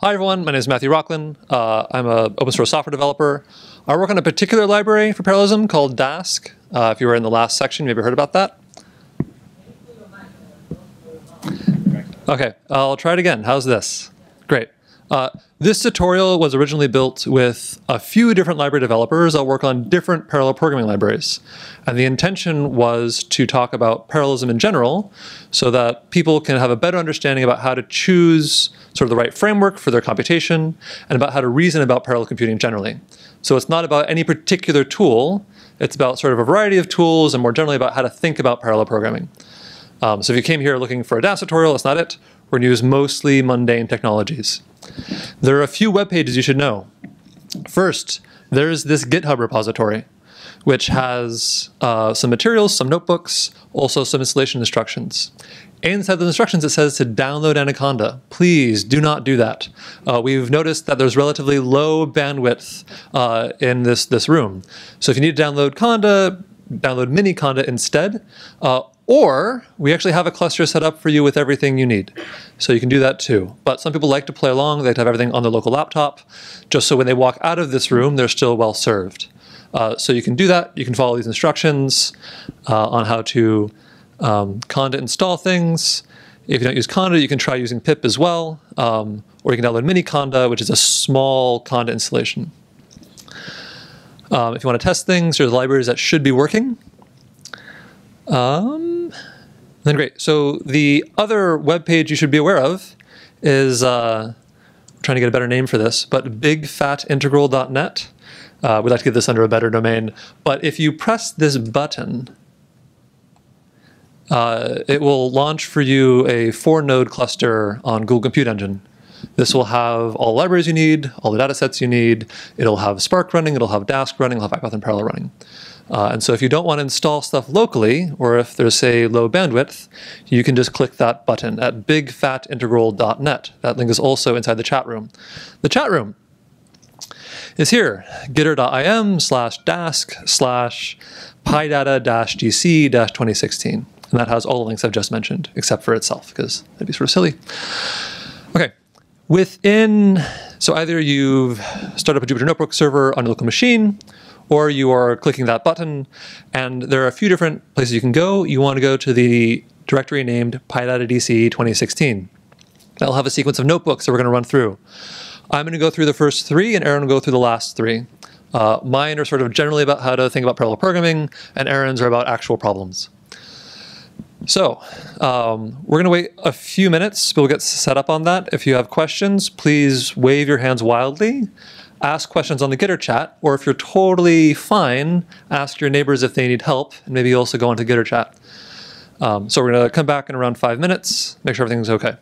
Hi everyone, my name is Matthew Rocklin. Uh, I'm an open source software developer. I work on a particular library for parallelism called Dask. Uh, if you were in the last section, you maybe heard about that. Okay, I'll try it again. How's this? Great. Uh, this tutorial was originally built with a few different library developers that work on different parallel programming libraries. And the intention was to talk about parallelism in general so that people can have a better understanding about how to choose sort of the right framework for their computation and about how to reason about parallel computing generally. So it's not about any particular tool, it's about sort of a variety of tools and more generally about how to think about parallel programming. Um, so if you came here looking for a Dask tutorial, that's not it. We're use mostly mundane technologies. There are a few web pages you should know. First, there's this GitHub repository, which has uh, some materials, some notebooks, also some installation instructions. Inside the instructions, it says to download Anaconda. Please do not do that. Uh, we've noticed that there's relatively low bandwidth uh, in this, this room. So if you need to download Conda, download Miniconda instead. Uh, or we actually have a cluster set up for you with everything you need. So you can do that too. But some people like to play along. They like to have everything on their local laptop, just so when they walk out of this room, they're still well served. Uh, so you can do that. You can follow these instructions uh, on how to um, conda install things. If you don't use conda, you can try using pip as well. Um, or you can download miniconda, which is a small conda installation. Um, if you want to test things, there's libraries that should be working. Um, then great. So the other web page you should be aware of is uh, I'm trying to get a better name for this, but bigfatintegral.net. Uh, we'd like to get this under a better domain. But if you press this button, uh, it will launch for you a four node cluster on Google Compute Engine. This will have all the libraries you need, all the data sets you need. It'll have Spark running, it'll have Dask running, it'll have IPython parallel running. Uh, and so if you don't want to install stuff locally, or if there's, say, low bandwidth, you can just click that button at bigfatintegral.net. That link is also inside the chat room. The chat room is here, gitter.im slash dask slash pydata-dc 2016. And that has all the links I've just mentioned, except for itself, because that'd be sort of silly. Within, so either you've started up a Jupyter Notebook server on a local machine, or you are clicking that button, and there are a few different places you can go. You want to go to the directory named PyDataDC 2016. That'll have a sequence of notebooks that we're going to run through. I'm going to go through the first three, and Aron will go through the last three. Uh, mine are sort of generally about how to think about parallel programming, and Aron's are about actual problems. So um, we're going to wait a few minutes. We'll get set up on that. If you have questions, please wave your hands wildly ask questions on the Gitter chat, or if you're totally fine, ask your neighbors if they need help, and maybe also go into Gitter chat. Um, so we're going to come back in around five minutes, make sure everything's okay.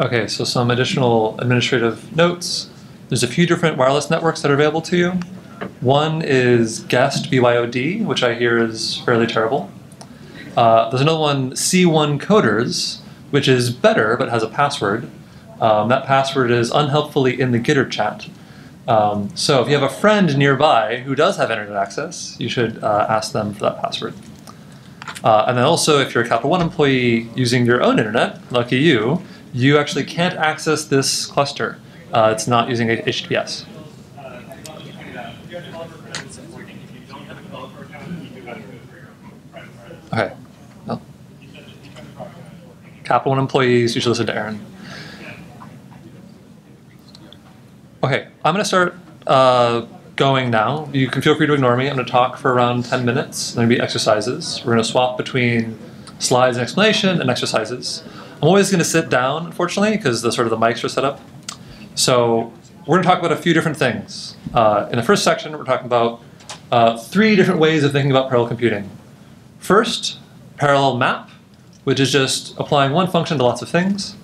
Okay, so some additional administrative notes. There's a few different wireless networks that are available to you. One is Guest BYOD, which I hear is fairly terrible. Uh, there's another one, C1 Coders, which is better but has a password. Um, that password is unhelpfully in the Gitter chat. Um, so if you have a friend nearby who does have internet access, you should uh, ask them for that password. Uh, and then also, if you're a Capital One employee using your own internet, lucky you, you actually can't access this cluster. Uh, it's not using HTTPS. Okay. Well, Capital One employees, you should listen to Aron. Okay, I'm going to start uh, going now. You can feel free to ignore me. I'm going to talk for around 10 minutes. There going to be exercises. We're going to swap between slides and explanation and exercises. I'm always going to sit down, unfortunately, because the sort of the mics are set up. So we're going to talk about a few different things. Uh, in the first section, we're talking about uh, three different ways of thinking about parallel computing. First, parallel map, which is just applying one function to lots of things.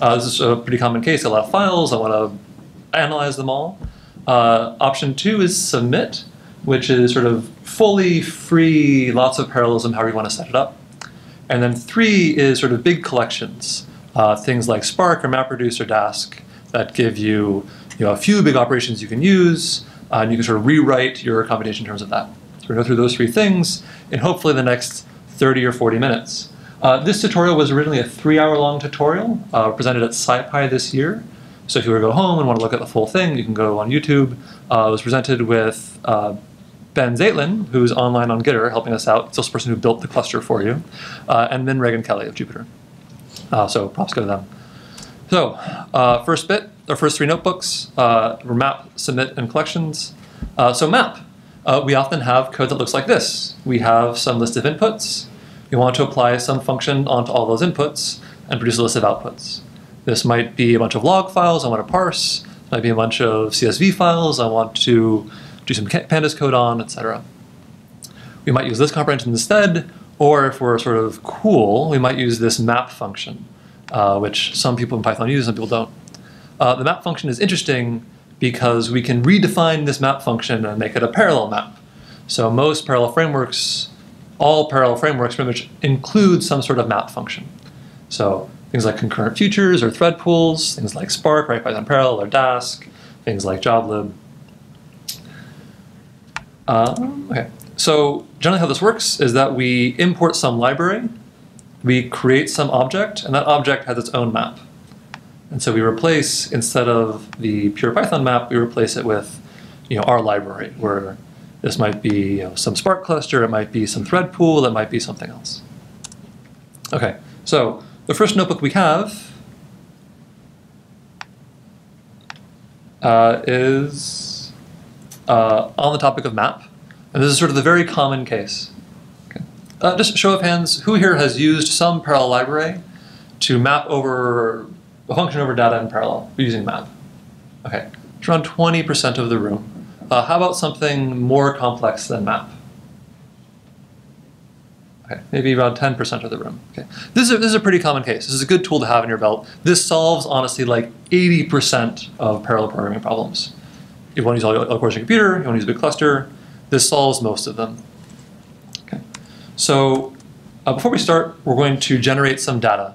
Uh, this is a pretty common case. A lot of files. I want to analyze them all. Uh, option two is submit, which is sort of fully free, lots of parallelism, however you want to set it up. And then three is sort of big collections, uh, things like Spark or MapReduce or Dask that give you, you know, a few big operations you can use, uh, and you can sort of rewrite your computation in terms of that. So we're going to go through those three things in hopefully the next 30 or 40 minutes. Uh, this tutorial was originally a three-hour long tutorial uh, presented at SciPy this year. So if you were to go home and want to look at the full thing, you can go on YouTube. Uh, it was presented with uh, Ben Zaitlen, who's online on Gitter helping us out. It's also the person who built the cluster for you. Uh, and then Ragan-Kelley of Jupyter. Uh, so props go to them. So first bit, our first three notebooks were map, submit, and collections. so map. we often have code that looks like this. We have some list of inputs, we want to apply some function onto all those inputs and produce a list of outputs. This might be a bunch of log files I want to parse, it might be a bunch of CSV files I want to do some pandas code on, etc. We might use this comprehension instead, or if we're sort of cool, we might use this map function, uh, which some people in Python use, some people don't. Uh, the map function is interesting because we can redefine this map function and make it a parallel map. So most parallel frameworks all parallel frameworks pretty much include some sort of map function. So things like concurrent futures or thread pools, things like Spark, right, Python Parallel or Dask, things like joblib. Um, okay, so generally how this works is that we import some library, we create some object, and that object has its own map. And so we replace, instead of the pure Python map, we replace it with you know, our library, where this might be you know, some Spark cluster, it might be some thread pool, it might be something else. Okay, so the first notebook we have uh, is uh, on the topic of map. And this is sort of the very common case. Okay. Uh, just show of hands, who here has used some parallel library to map over a function over data in parallel using map? Okay, it's around 20% of the room. Uh, how about something more complex than map? Okay, maybe about 10% of the room. Okay, this is, a, this is a pretty common case. This is a good tool to have in your belt. This solves, honestly, like 80% of parallel programming problems. You want to use all, all cores your computer, you want to use a big cluster, this solves most of them. Okay, so uh, before we start, we're going to generate some data.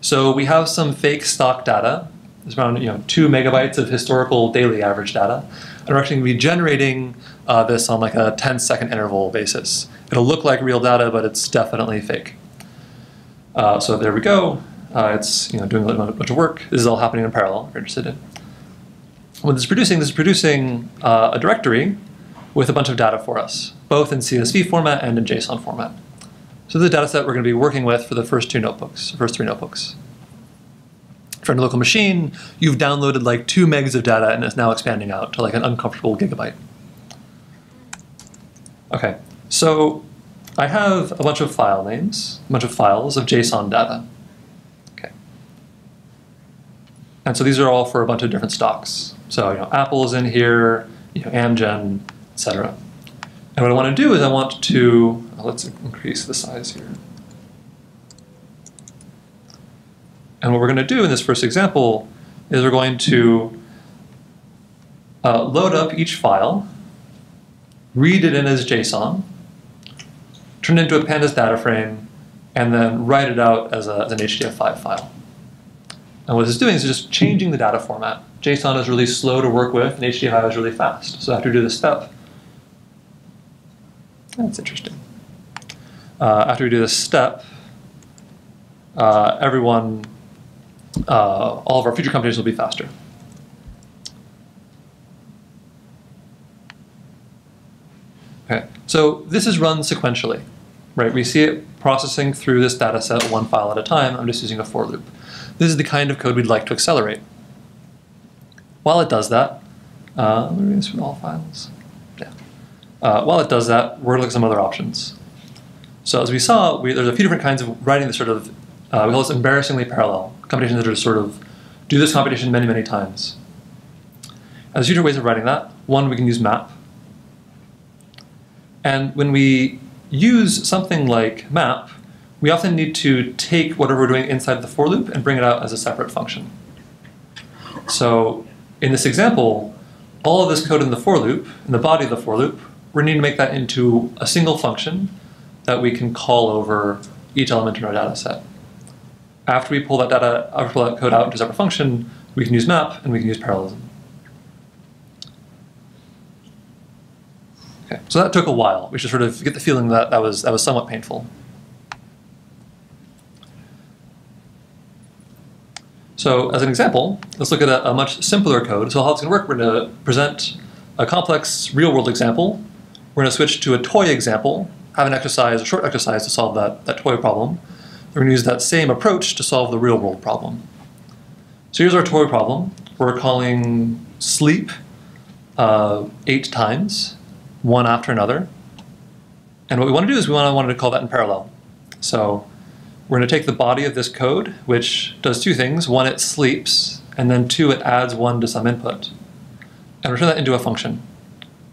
So we have some fake stock data. It's around you know, two megabytes of historical daily average data and we're actually going to be generating uh, this on like a 10 second interval basis. It'll look like real data, but it's definitely fake. Uh, so there we go. Uh, it's you know doing a bunch of work. This is all happening in parallel if you're interested in. What this is producing, this is producing uh, a directory with a bunch of data for us, both in CSV format and in JSON format. So the data set we're going to be working with for the first two notebooks, first three notebooks from a local machine, you've downloaded like two megs of data and it's now expanding out to like an uncomfortable gigabyte. Okay, so I have a bunch of file names, a bunch of files of JSON data. Okay. And so these are all for a bunch of different stocks. So you know, Apple's in here, you know, Amgen, etc. And what I want to do is I want to, let's increase the size here. And what we're going to do in this first example is we're going to uh, load up each file, read it in as JSON, turn it into a pandas data frame, and then write it out as, a, as an HDF5 file. And what this is doing is just changing the data format. JSON is really slow to work with, and HDF5 is really fast. So after we do this step, that's interesting. Uh, after we do this step, uh, everyone uh, all of our future computations will be faster. Okay, so this is run sequentially, right? We see it processing through this data set one file at a time. I'm just using a for loop. This is the kind of code we'd like to accelerate. While it does that, uh, let me this with all files. Yeah. Uh, while it does that, we're going to look at some other options. So as we saw, we, there's a few different kinds of writing this sort of uh, we call this embarrassingly parallel, computations that are sort of do this computation many, many times. And there's future ways of writing that. One, we can use map. And when we use something like map, we often need to take whatever we're doing inside the for loop and bring it out as a separate function. So in this example, all of this code in the for loop, in the body of the for loop, we need to make that into a single function that we can call over each element in our data set. After we pull that data, after pull that code out into a separate function, we can use map and we can use parallelism. Okay, so that took a while. We should sort of get the feeling that that was, that was somewhat painful. So as an example, let's look at a, a much simpler code. So how it's going to work, we're going to present a complex real-world example. We're going to switch to a toy example, have an exercise, a short exercise to solve that, that toy problem. We're going to use that same approach to solve the real-world problem. So here's our toy problem. We're calling sleep uh, eight times, one after another. And what we want to do is we want to, want to call that in parallel. So we're going to take the body of this code, which does two things. One, it sleeps, and then two, it adds one to some input. And return that into a function.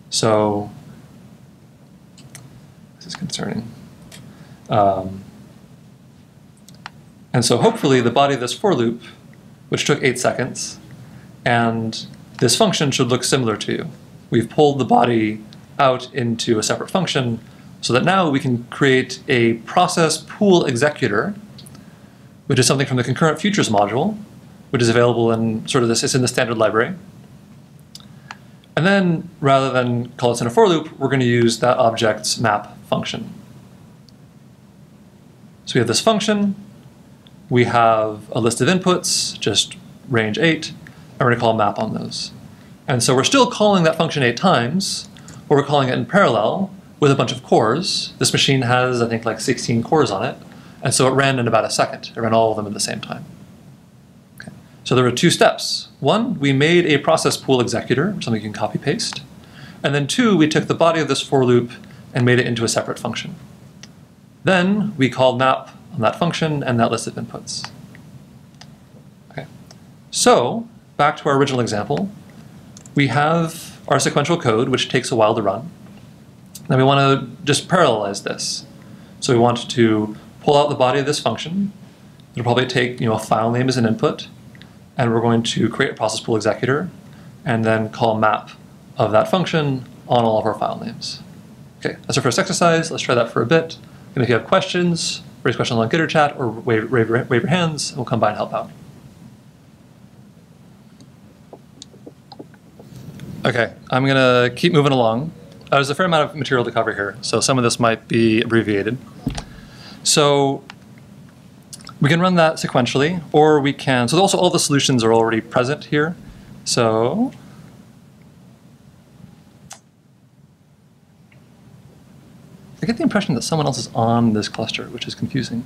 So this is concerning. Um, and so hopefully the body of this for loop, which took eight seconds, and this function should look similar to you. We've pulled the body out into a separate function, so that now we can create a process pool executor, which is something from the concurrent futures module, which is available in sort of this, it's in the standard library. And then rather than call this in a for loop, we're going to use that object's map function. So we have this function, we have a list of inputs, just range 8, and we're going to call map on those. And so we're still calling that function eight times, but we're calling it in parallel, with a bunch of cores. This machine has, I think, like 16 cores on it. And so it ran in about a second. It ran all of them at the same time. Okay. So there were two steps. One, we made a process pool executor, something you can copy paste. And then two, we took the body of this for loop and made it into a separate function. Then we called map on that function and that list of inputs. Okay. So back to our original example, we have our sequential code, which takes a while to run. Now we want to just parallelize this. So we want to pull out the body of this function. It'll probably take you know, a file name as an input, and we're going to create a process pool executor, and then call map of that function on all of our file names. Okay, that's our first exercise. Let's try that for a bit. And if you have questions, raise questions on Gitter chat or wave, wave, wave your hands, and we'll come by and help out. Okay, I'm gonna keep moving along. Uh, there's a fair amount of material to cover here, so some of this might be abbreviated. So we can run that sequentially, or we can, so also all the solutions are already present here. So I get the impression that someone else is on this cluster, which is confusing.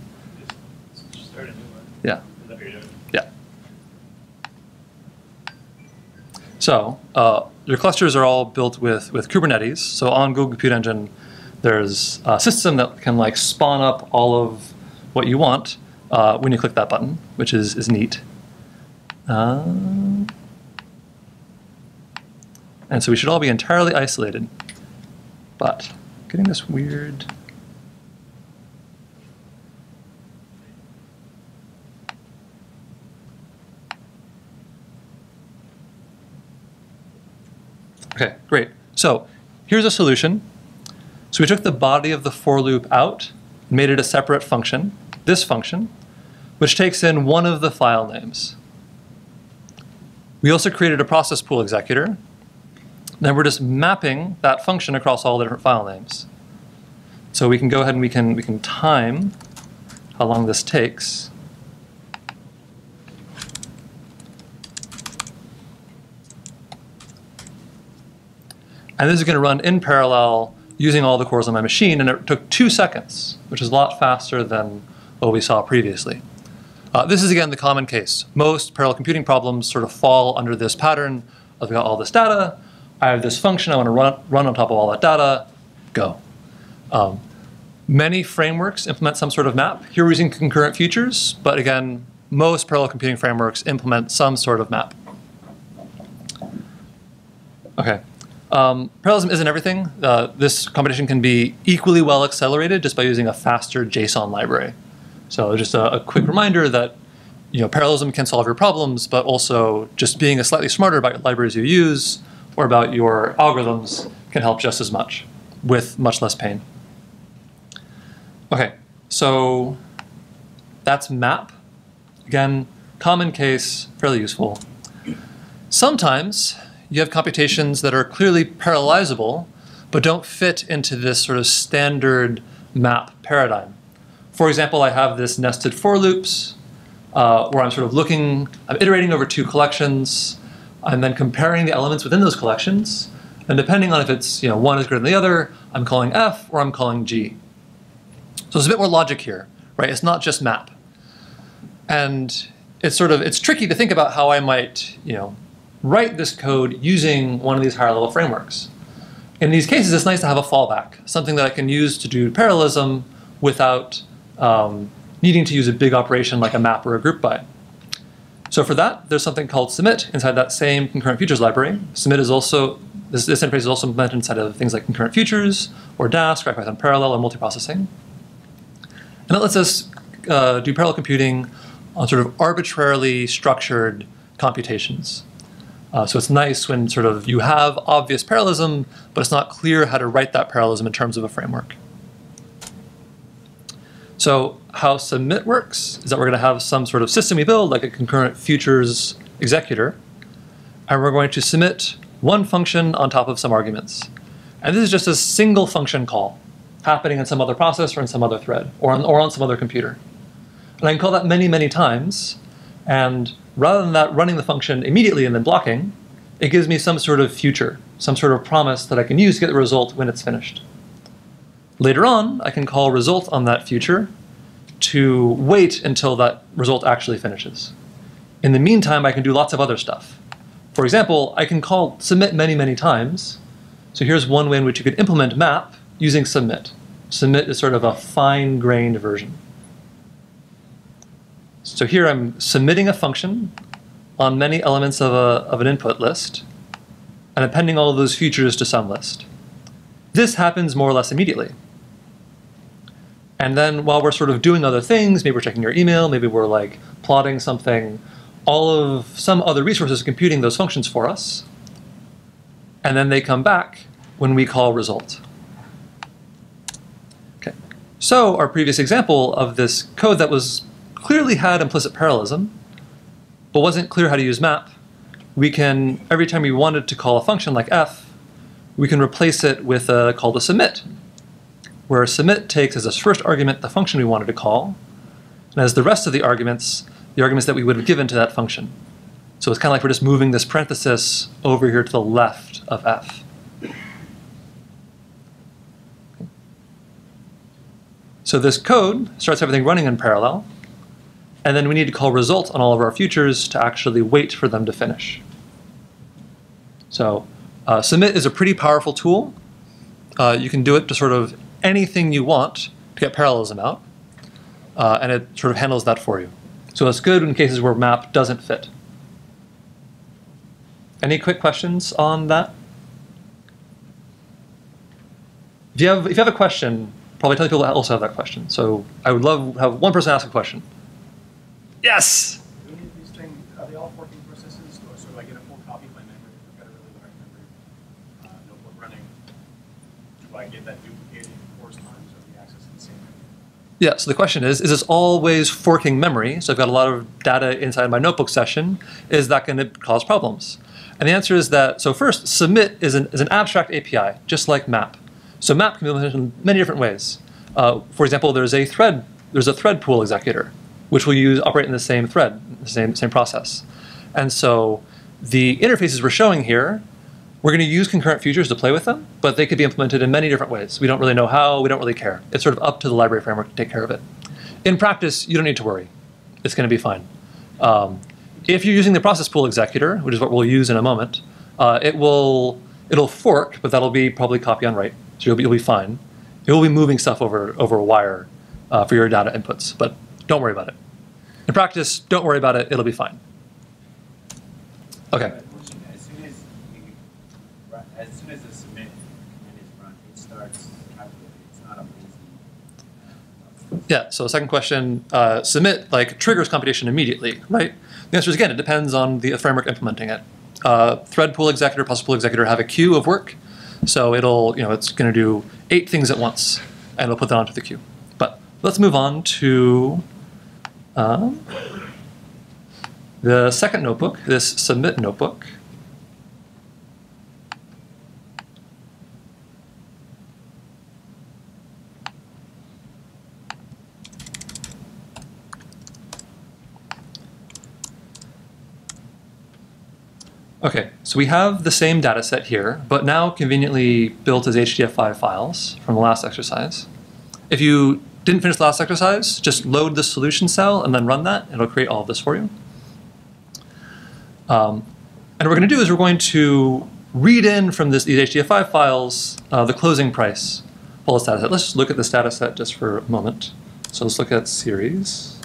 Yeah. Yeah. So uh, your clusters are all built with, with Kubernetes. So on Google Compute Engine, there's a system that can like spawn up all of what you want uh, when you click that button, which is, is neat. Uh, and so we should all be entirely isolated. But getting this weird Okay, great. So here's a solution. So we took the body of the for loop out, made it a separate function, this function, which takes in one of the file names. We also created a process pool executor. Then we're just mapping that function across all the different file names. So we can go ahead and we can, we can time how long this takes. And this is going to run in parallel using all the cores on my machine, and it took two seconds, which is a lot faster than what we saw previously. Uh, this is, again, the common case. Most parallel computing problems sort of fall under this pattern. I've got all this data, I have this function I want to run, run on top of all that data, go. Um, many frameworks implement some sort of map. Here we're using concurrent futures, but again, most parallel computing frameworks implement some sort of map. Okay, um, parallelism isn't everything. Uh, this computation can be equally well accelerated just by using a faster JSON library. So just a, a quick reminder that you know, parallelism can solve your problems, but also just being a slightly smarter about libraries you use or about your algorithms can help just as much with much less pain. Okay, so that's map. Again, common case, fairly useful. Sometimes you have computations that are clearly parallelizable, but don't fit into this sort of standard map paradigm. For example, I have this nested for loops uh, where I'm sort of looking, I'm iterating over two collections, I'm then comparing the elements within those collections, and depending on if it's, you know, one is greater than the other, I'm calling F or I'm calling G. So there's a bit more logic here, right? It's not just map. And it's sort of, it's tricky to think about how I might, you know, write this code using one of these higher level frameworks. In these cases, it's nice to have a fallback, something that I can use to do parallelism without um, needing to use a big operation like a map or a group by. So for that, there's something called submit inside that same concurrent futures library. Submit is also, this, this interface is also implemented inside of things like concurrent futures, or Dask, or Python parallel, or multiprocessing. And that lets us uh, do parallel computing on sort of arbitrarily structured computations. Uh, so it's nice when sort of you have obvious parallelism, but it's not clear how to write that parallelism in terms of a framework. So how submit works is that we're going to have some sort of system we build, like a concurrent futures executor, and we're going to submit one function on top of some arguments. And this is just a single function call happening in some other process or in some other thread or on, or on some other computer. And I can call that many, many times. And rather than that running the function immediately and then blocking, it gives me some sort of future, some sort of promise that I can use to get the result when it's finished. Later on, I can call result on that future to wait until that result actually finishes. In the meantime, I can do lots of other stuff. For example, I can call submit many, many times. So here's one way in which you could implement map using submit. Submit is sort of a fine-grained version. So here I'm submitting a function on many elements of, a, of an input list and appending all of those features to some list. This happens more or less immediately. And then while we're sort of doing other things, maybe we're checking your email, maybe we're like plotting something, all of some other resources are computing those functions for us. And then they come back when we call result. Okay. So our previous example of this code that was clearly had implicit parallelism, but wasn't clear how to use map, we can, every time we wanted to call a function like f, we can replace it with a call to submit where submit takes as its first argument the function we wanted to call, and as the rest of the arguments, the arguments that we would have given to that function. So it's kind of like we're just moving this parenthesis over here to the left of f. So this code starts everything running in parallel, and then we need to call result on all of our futures to actually wait for them to finish. So uh, submit is a pretty powerful tool. Uh, you can do it to sort of anything you want to get parallelism out, uh, and it sort of handles that for you. So it's good in cases where map doesn't fit. Any quick questions on that? If you have, if you have a question, probably tell people that also have that question. So I would love to have one person ask a question. Yes. Do we need these things? Are they all forking processes? So do I get a full copy of my memory I've got a really large memory uh notebook running? Do I get that duplicating corresponds of the access the same memory? Yeah, so the question is, is this always forking memory? So I've got a lot of data inside my notebook session. Is that going to cause problems? And the answer is that, so first, submit is an, is an abstract API, just like map. So map can be implemented in many different ways. Uh, for example, there's a thread, there's a thread pool executor, which will use operate in the same thread, the same, same process. And so the interfaces we're showing here we're going to use concurrent futures to play with them, but they could be implemented in many different ways. We don't really know how, we don't really care. It's sort of up to the library framework to take care of it. In practice, you don't need to worry. It's going to be fine. Um, if you're using the process pool executor, which is what we'll use in a moment, uh, it will it'll fork, but that'll be probably copy on write, so you'll be, you'll be fine. It will be moving stuff over over a wire uh, for your data inputs, but don't worry about it. In practice, don't worry about it. It'll be fine. Okay. Yeah, so second question, uh, submit like triggers computation immediately, right? The answer is again, it depends on the framework implementing it. Uh, thread pool executor, plus pool executor have a queue of work. So it'll, you know, it's going to do eight things at once and it'll put that onto the queue. But let's move on to um, the second notebook, this submit notebook. Okay, so we have the same data set here, but now conveniently built as HDF5 files from the last exercise. If you didn't finish the last exercise, just load the solution cell and then run that. It'll create all of this for you. Um, and what we're going to do is we're going to read in from this, these HDF5 files uh, the closing price for this data set. Let's just look at this data set just for a moment. So let's look at series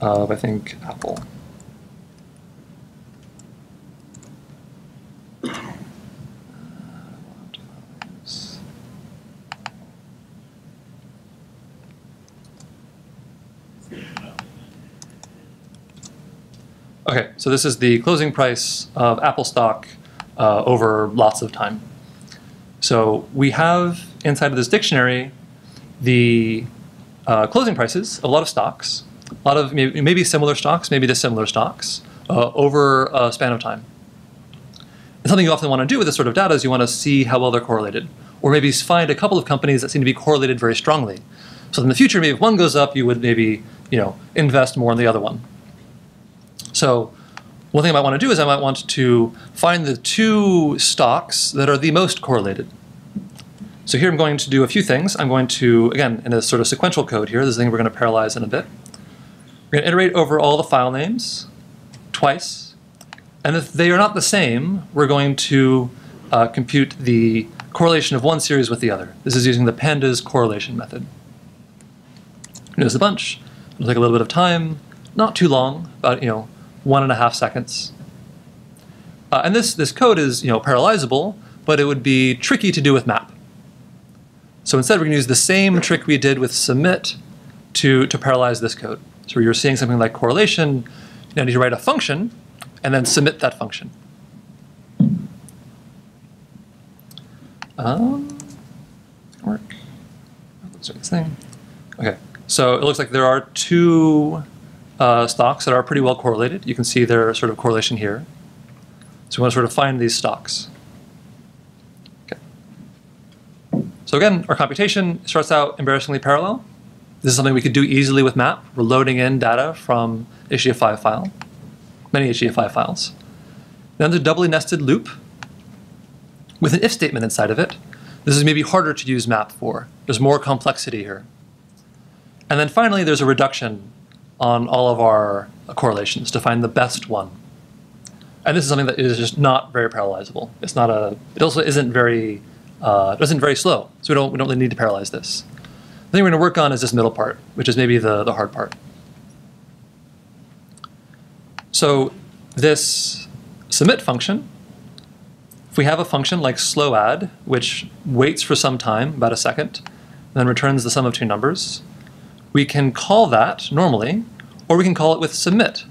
of, I think, Apple. Okay, so this is the closing price of Apple stock uh, over lots of time. So we have inside of this dictionary the uh, closing prices of a lot of stocks, a lot of maybe, maybe similar stocks, maybe dissimilar stocks uh, over a span of time. And something you often want to do with this sort of data is you want to see how well they're correlated, or maybe find a couple of companies that seem to be correlated very strongly. So in the future, maybe if one goes up, you would maybe you know invest more in the other one. So one thing I might want to do is I might want to find the two stocks that are the most correlated. So here I'm going to do a few things. I'm going to, again, in a sort of sequential code here, this is the thing we're going to parallelize in a bit. We're going to iterate over all the file names twice. And if they are not the same, we're going to uh, compute the correlation of one series with the other. This is using the pandas correlation method. Notice a bunch. It'll take a little bit of time, not too long, about, you know, one and a half seconds. Uh, and this, this code is you know, parallelizable, but it would be tricky to do with map. So instead, we're going to use the same trick we did with submit to, to parallelize this code. So you're seeing something like correlation, you now need to write a function and then submit that function. Um, work. Let's do this thing. Okay, so it looks like there are two uh, stocks that are pretty well correlated. You can see their sort of correlation here. So we want to sort of find these stocks. Okay. So again, our computation starts out embarrassingly parallel. This is something we could do easily with map. We're loading in data from HDF5 file, many HDF5 files. Then there's a doubly nested loop with an if statement inside of it. This is maybe harder to use map for. There's more complexity here. And then finally, there's a reduction on all of our correlations to find the best one. And this is something that is just not very parallelizable. It's not a. It also isn't very. Uh, isn't very slow. So we don't we don't really need to parallelize this. The thing we're going to work on is this middle part, which is maybe the the hard part. So this submit function. If we have a function like slow add, which waits for some time, about a second, then returns the sum of two numbers, we can call that normally, or we can call it with submit.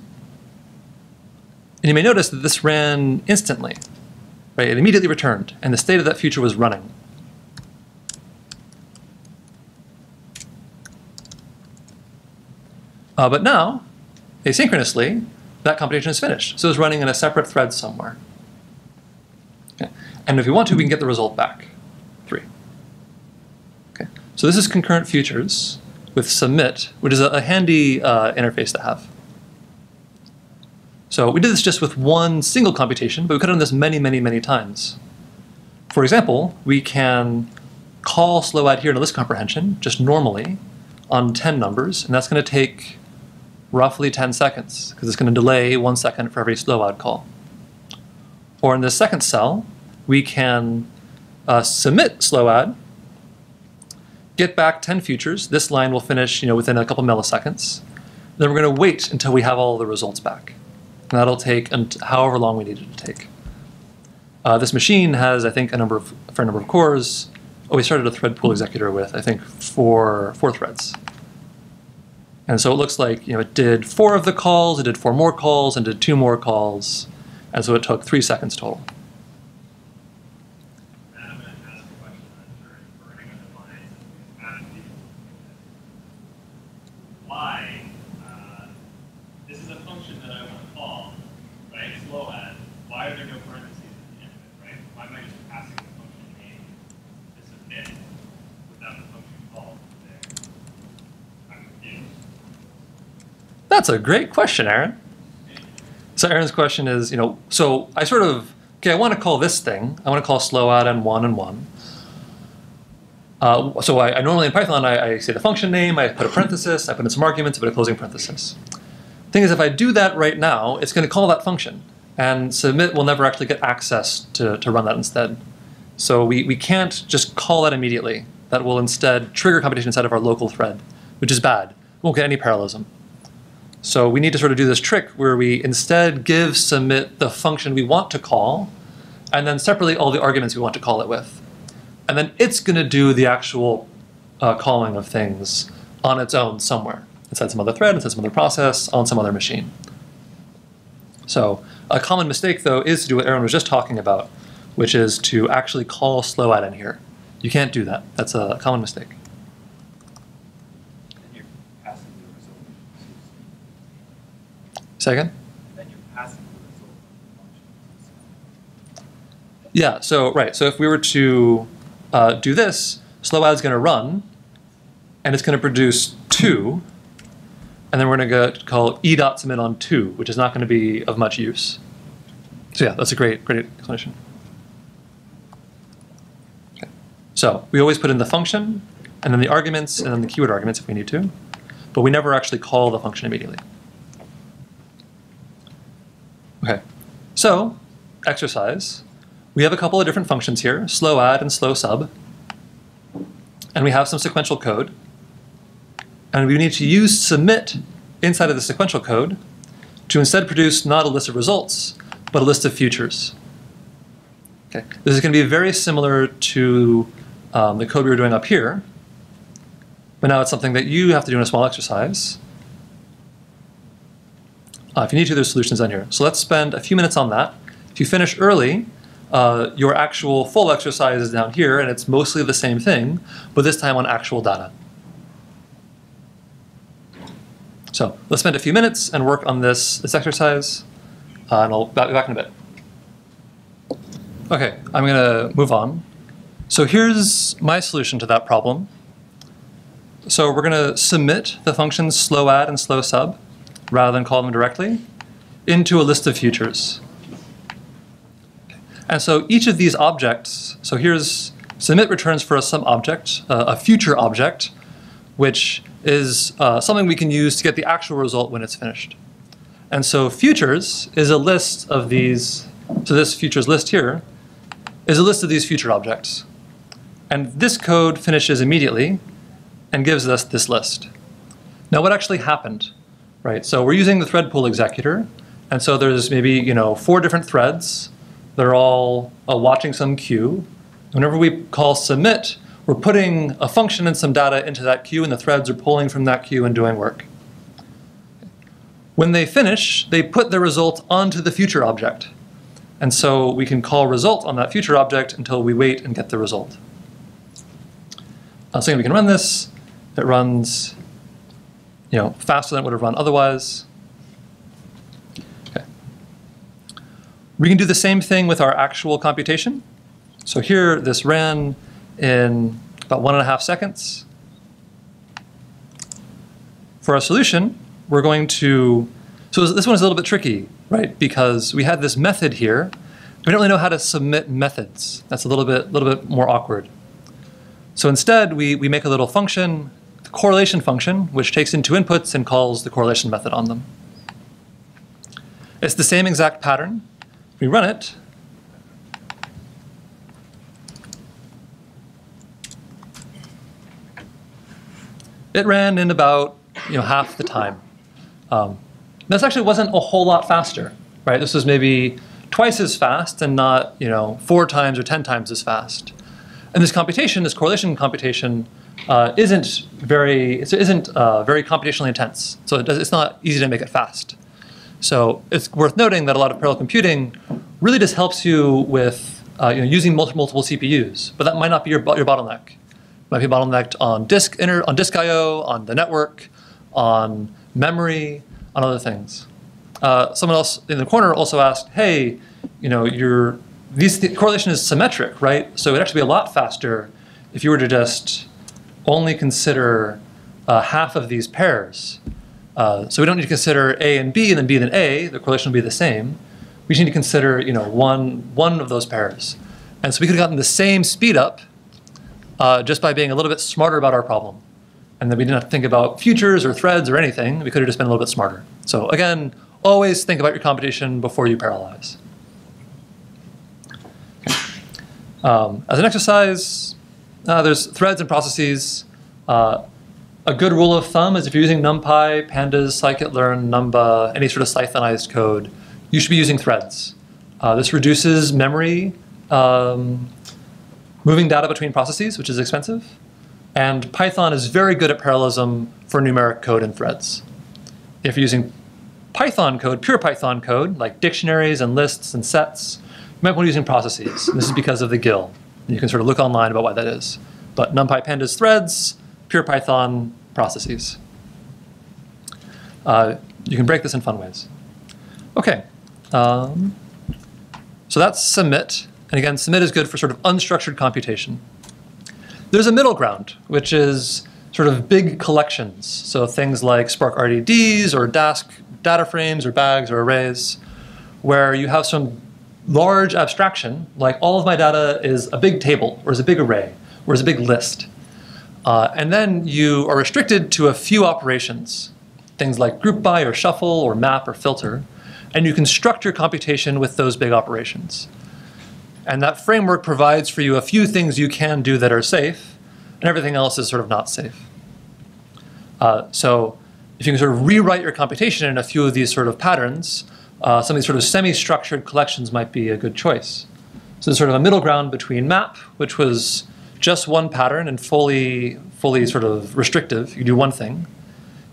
And you may notice that this ran instantly. Right? It immediately returned, and the state of that future was running. Uh, but now, asynchronously, that computation is finished. So it's running in a separate thread somewhere. Okay. And if we want to, we can get the result back. Three. Okay. So this is concurrent futures with submit, which is a, handy uh, interface to have. So we did this just with one single computation, but we could have done this many, many, many times. For example, we can call slow add here in a list comprehension just normally on 10 numbers, and that's going to take roughly 10 seconds because it's going to delay one second for every slow add call. Or in the second cell, we can uh, submit slow add get back 10 futures. This line will finish you know, within a couple milliseconds. Then we're going to wait until we have all the results back. And that'll take however long we need it to take. Uh, this machine has, I think, a number of a fair number of cores, oh, we started a thread pool executor with, I think, four, four threads. And so it looks like you know it did four of the calls, it did four more calls, and did two more calls, and so it took three seconds total. Why? Uh, this is a function that I want to call, right? Slow add. Why are there no parentheses at the end of it, right? Why am I just passing the function name to submit without the function called there? I'm confused. That's a great question, Aron. So Aron's question is, you know, so I sort of, okay, I want to call this thing, I want to call slow add and one and one. Uh, so I, I normally in Python, I, I say the function name, I put a parenthesis, I put in some arguments, I put a closing parenthesis. Thing is, if I do that right now, it's going to call that function, and submit will never actually get access to, to run that instead. So we, we can't just call that immediately. That will instead trigger computation inside of our local thread, which is bad. We won't get any parallelism. So we need to sort of do this trick where we instead give submit the function we want to call, and then separately all the arguments we want to call it with. And then it's going to do the actual uh, calling of things on its own somewhere, inside some other thread, inside some other process, on some other machine. So a common mistake, though, is to do what Aron was just talking about, which is to actually call slow add in here. You can't do that. That's a common mistake. Then you're passing the result. Second? Then you're passing the result of the function. Yeah, so right. So if we were to uh, do this, slow add is going to run, and it's going to produce two, and then we're going to go call e dot submit on two, which is not going to be of much use. So yeah, that's a great, great explanation. Okay. So we always put in the function, and then the arguments, and then the keyword arguments if we need to, but we never actually call the function immediately. Okay, so exercise. We have a couple of different functions here, slow add and slow sub. And we have some sequential code. And we need to use submit inside of the sequential code to instead produce not a list of results, but a list of futures. Okay. This is going to be very similar to um, the code we were doing up here, but now it's something that you have to do in a small exercise. Uh, if you need to, there's solutions on here. So let's spend a few minutes on that. If you finish early, uh, your actual full exercise is down here, and it's mostly the same thing, but this time on actual data. So let's spend a few minutes and work on this, this exercise, uh, and I'll be back in a bit. Okay, I'm going to move on. So here's my solution to that problem. So we're going to submit the functions slow add and slow sub, rather than call them directly, into a list of futures. And so each of these objects, so here's submit returns for us some object, uh, a future object, which is uh, something we can use to get the actual result when it's finished. And so futures is a list of these, so this futures list here is a list of these future objects. And this code finishes immediately and gives us this list. Now what actually happened, right? So we're using the thread pool executor, and so there's maybe, you know, four different threads they're all uh, watching some queue. Whenever we call submit, we're putting a function and some data into that queue, and the threads are pulling from that queue and doing work. When they finish, they put the result onto the future object. And so we can call result on that future object until we wait and get the result. Uh, so we can run this. It runs you know, faster than it would have run otherwise. Okay. We can do the same thing with our actual computation. So here, this ran in about one and a half seconds. For our solution, we're going to, so this one is a little bit tricky, right? Because we had this method here. We don't really know how to submit methods. That's a little bit, a little bit more awkward. So instead, we, we make a little function, correlation function, which takes in two inputs and calls the correlation method on them. It's the same exact pattern, we run it, it ran in about you know half the time. Um, this actually wasn't a whole lot faster, right? This was maybe twice as fast and not you know four times or ten times as fast. and this computation, this correlation computation, uh, isn't very it isn't uh, very computationally intense. So it does, it's not easy to make it fast. So it's worth noting that a lot of parallel computing really just helps you with uh, you know, using multiple, multiple CPUs, but that might not be your, your bottleneck. It might be bottlenecked on disk inter, on disk I/O, on the network, on memory, on other things. Uh, someone else in the corner also asked, "Hey, you know, your these the correlation is symmetric, right? So it'd actually be a lot faster if you were to just only consider uh, half of these pairs. Uh, so we don't need to consider A and B and then B and then A. The correlation will be the same. We just need to consider, you know, one one of those pairs. And so we could have gotten the same speed up uh, just by being a little bit smarter about our problem. And then we didn't have to think about futures or threads or anything. We could have just been a little bit smarter. So again, always think about your computation before you parallelize. Um, as an exercise, uh, there's threads and processes. Uh, a good rule of thumb is if you're using NumPy, Pandas, scikit-learn, Numba, any sort of Cythonized code, you should be using threads. Uh, this reduces memory, um, moving data between processes, which is expensive. And Python is very good at parallelism for numeric code and threads. If you're using Python code, pure Python code, like dictionaries and lists and sets, you might want to be using processes. This is because of the GIL. You can sort of look online about why that is. But NumPy, Pandas, threads, pure Python processes. Uh, you can break this in fun ways. Okay. Um, so that's submit. And again, submit is good for sort of unstructured computation. There's a middle ground, which is sort of big collections. So things like Spark RDDs or Dask data frames or bags or arrays, where you have some large abstraction, like all of my data is a big table or is a big array or is a big list. Uh, and then you are restricted to a few operations, things like group by or shuffle or map or filter, and you can structure computation with those big operations. And that framework provides for you a few things you can do that are safe, and everything else is sort of not safe. Uh, so if you can sort of rewrite your computation in a few of these sort of patterns, uh, some of these sort of semi-structured collections might be a good choice. So there's sort of a middle ground between map, which was just one pattern and fully, fully sort of restrictive. You do one thing.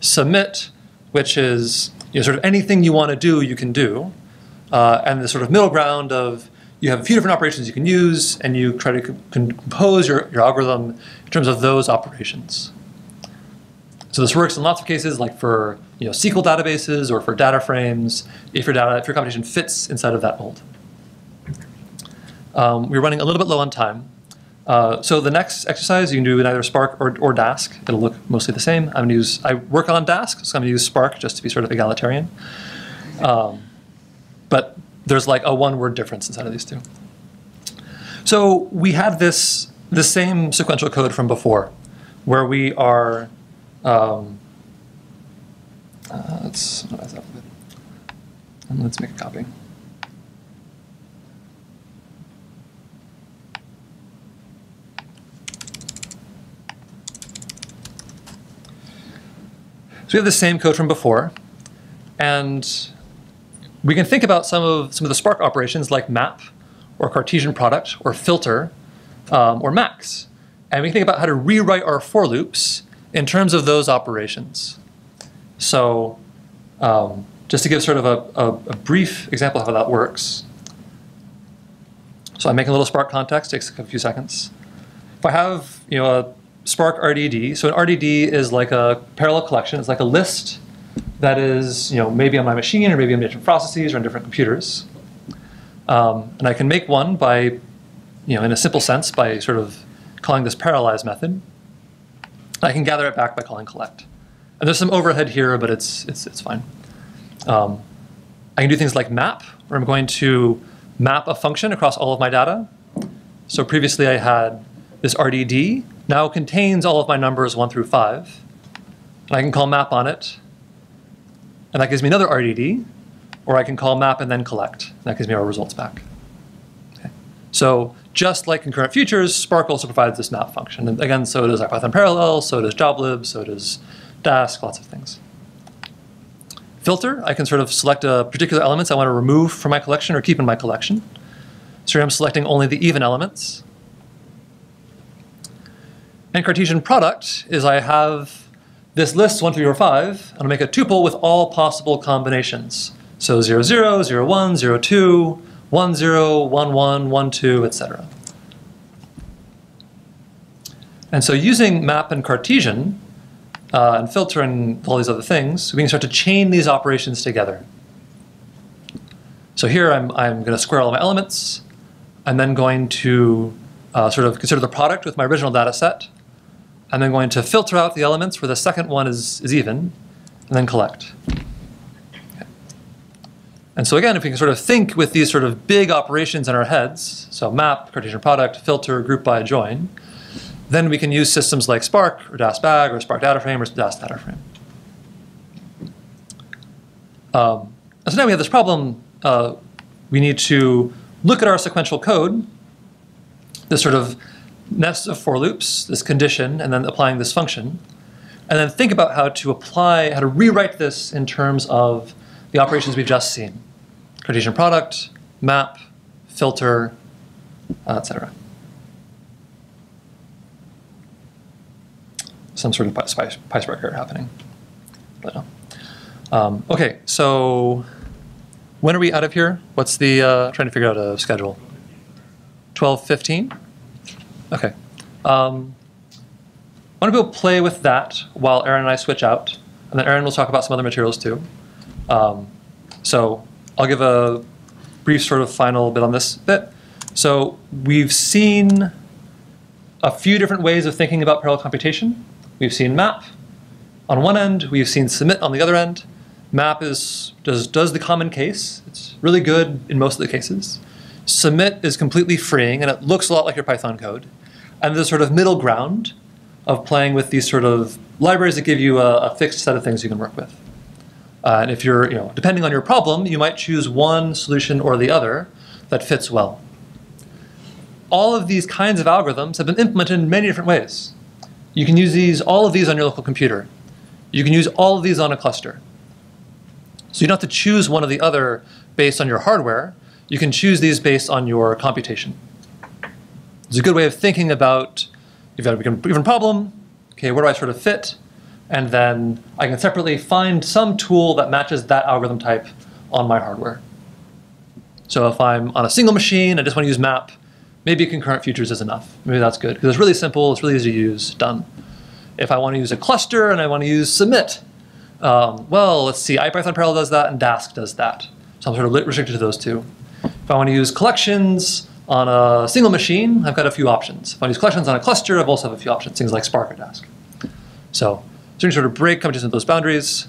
Submit, which is you know, sort of anything you want to do, you can do. Uh, and the sort of middle ground of you have a few different operations you can use, and you try to compose your, your algorithm in terms of those operations. So this works in lots of cases, like for you know, SQL databases or for data frames, if your data, if your computation fits inside of that mold. Um, we're running a little bit low on time. Uh, so the next exercise you can do in either Spark or, or Dask. It'll look mostly the same. I'm to use, I work on Dask, so I'm going to use Spark just to be sort of egalitarian. Um, but there's like a one word difference inside of these two. So we have this, the same sequential code from before, where we are, um, uh, let's, let's make a copy. So we have the same code from before, and we can think about some of some of the Spark operations like map, or Cartesian product, or filter, um, or max, and we can think about how to rewrite our for loops in terms of those operations. So, um, just to give sort of a, a, a brief example of how that works. So I'm making a little Spark context. Takes a few seconds. If I have you know a Spark RDD. So an RDD is like a parallel collection. It's like a list that is, you know, maybe on my machine or maybe on different processes or on different computers. Um, and I can make one by, you know, in a simple sense, by sort of calling this parallelize method. I can gather it back by calling collect. And there's some overhead here, but it's it's it's fine. Um, I can do things like map, where I'm going to map a function across all of my data. So previously I had this RDD now contains all of my numbers 1 through 5. And I can call map on it. And that gives me another RDD. Or I can call map and then collect. That gives me our results back. Okay. So just like concurrent futures, Spark also provides this map function. And again, so does IPython Parallel, so does joblib, so does Dask, lots of things. Filter, I can sort of select a particular elements I want to remove from my collection or keep in my collection. So here I'm selecting only the even elements. And Cartesian product is I have this list 1, 3, or 5, and I'll make a tuple with all possible combinations. So 0, 0, 0, 1, 0, 2, 1, 0, 1, 1, 1, 2, etc. And so using map and Cartesian, uh, and filter and all these other things, we can start to chain these operations together. So here I'm, I'm going to square all my elements. I'm then going to uh, sort of consider the product with my original data set. I'm then going to filter out the elements where the second one is, is even, and then collect. And so again, if we can sort of think with these sort of big operations in our heads, so map, Cartesian product, filter, group by, join, then we can use systems like Spark or Dask Bag or Spark Data Frame or Dask Data Frame. Um, so now we have this problem. Uh, we need to look at our sequential code, this sort of nest of for loops, this condition, and then applying this function, and then think about how to apply, how to rewrite this in terms of the operations we've just seen. Cartesian product, map, filter, uh, etc. some sort of PySpark error happening. Um, okay, so when are we out of here? What's the, uh, trying to figure out a schedule. 12.15? Okay. Um, I want to go play with that while Aron and I switch out. And then Aron will talk about some other materials too. Um, so I'll give a brief sort of final bit on this bit. So we've seen a few different ways of thinking about parallel computation. We've seen map on one end, we've seen submit on the other end. Map is does, does the common case. It's really good in most of the cases. Submit is completely freeing, and it looks a lot like your Python code. And there's sort of middle ground of playing with these sort of libraries that give you a, a fixed set of things you can work with. Uh, and if you're, you know, depending on your problem, you might choose one solution or the other that fits well. All of these kinds of algorithms have been implemented in many different ways. You can use these, all of these on your local computer. You can use all of these on a cluster. So you don't have to choose one or the other based on your hardware. You can choose these based on your computation. It's a good way of thinking about you've got a given problem, okay, where do I sort of fit? And then I can separately find some tool that matches that algorithm type on my hardware. So if I'm on a single machine, I just want to use map, maybe concurrent futures is enough. Maybe that's good because it's really simple, it's really easy to use, done. If I want to use a cluster and I want to use submit, um, well, let's see, IPython parallel does that and Dask does that. So I'm sort of restricted to those two. If I want to use collections on a single machine, I've got a few options. If I use collections on a cluster, I've also have a few options, things like Spark or Dask. So, so you sort of break competition with those boundaries.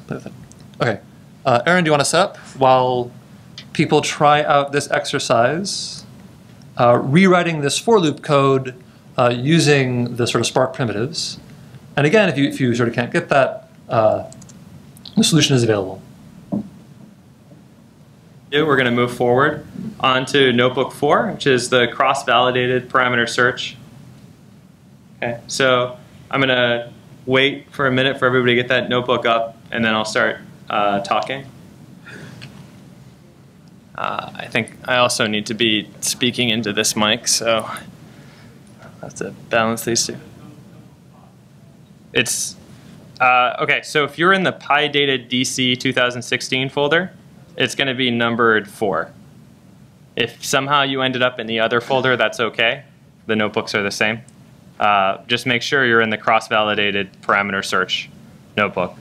Okay, uh, Aron, do you want to set up while people try out this exercise? uh, rewriting this for loop code uh, using the sort of Spark primitives. And again, if you, if you sort of can't get that, uh, the solution is available. We're going to move forward onto Notebook 4, which is the cross-validated parameter search. Okay, so I'm going to wait for a minute for everybody to get that notebook up, and then I'll start uh, talking. Uh, I think I also need to be speaking into this mic, so I have to balance these two. It's uh, okay. So if you're in the PyData DC 2016 folder, it's going to be numbered four. If somehow you ended up in the other folder, that's okay. The notebooks are the same. Uh, just make sure you're in the cross-validated parameter search notebook.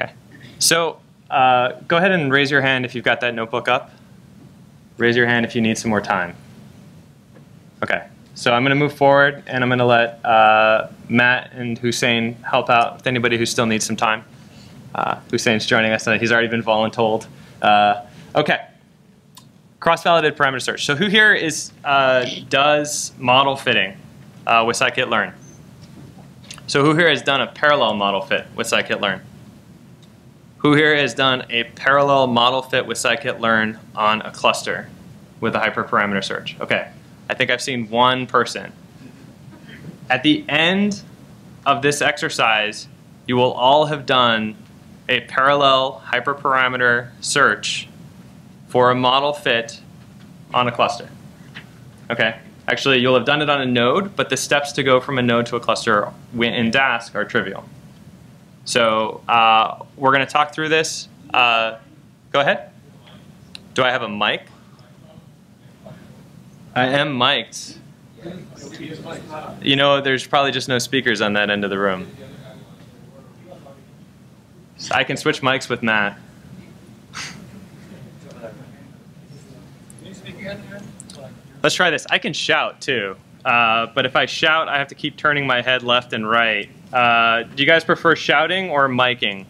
Okay, so uh, go ahead and raise your hand if you've got that notebook up. Raise your hand if you need some more time. Okay, so I'm going to move forward and I'm going to let uh, Matt and Hussein help out with anybody who still needs some time. Uh, Hussein's joining us, and he's already been voluntold. Uh, okay, cross-validated parameter search. So who here is uh, does model fitting uh, with scikit-learn? So who here has done a parallel model fit with scikit-learn? Who here has done a parallel model fit with scikit-learn on a cluster with a hyperparameter search? Okay, I think I've seen one person. At the end of this exercise, you will all have done a parallel hyperparameter search for a model fit on a cluster. Okay. Actually, you'll have done it on a node, but the steps to go from a node to a cluster in Dask are trivial. So uh, we're going to talk through this. Uh, go ahead. Do I have a mic? I am mic'd. You know, there's probably just no speakers on that end of the room. I can switch mics with Matt. Let's try this. I can shout too, uh, but if I shout, I have to keep turning my head left and right. Uh, do you guys prefer shouting or miking?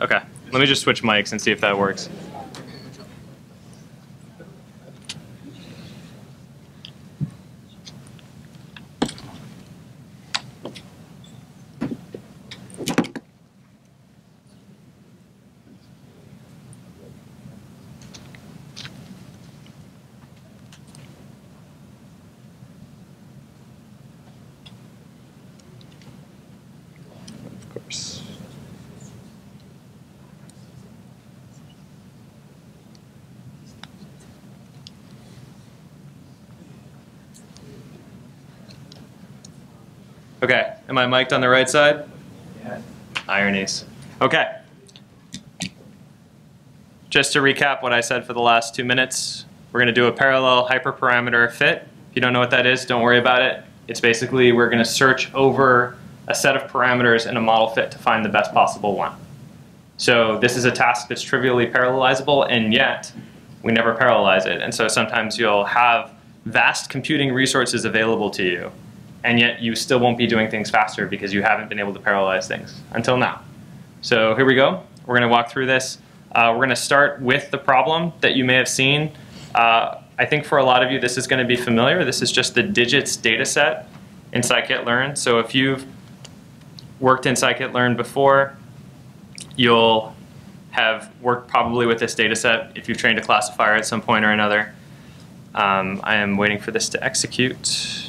Okay, let me just switch mics and see if that works. Of course. Okay, am I mic'd on the right side? Ironies. Okay. Just to recap what I said for the last two minutes, we're going to do a parallel hyperparameter fit. If you don't know what that is, don't worry about it. It's basically we're going to search over a set of parameters in a model fit to find the best possible one. So this is a task that's trivially parallelizable, and yet we never parallelize it. And so sometimes you'll have vast computing resources available to you, and yet you still won't be doing things faster because you haven't been able to parallelize things until now. So here we go. We're going to walk through this. Uh, we're going to start with the problem that you may have seen. Uh, I think for a lot of you this is going to be familiar. This is just the digits data set in scikit-learn. So if you've worked in scikit-learn before, you'll have worked probably with this data set if you've trained a classifier at some point or another. Um, I am waiting for this to execute.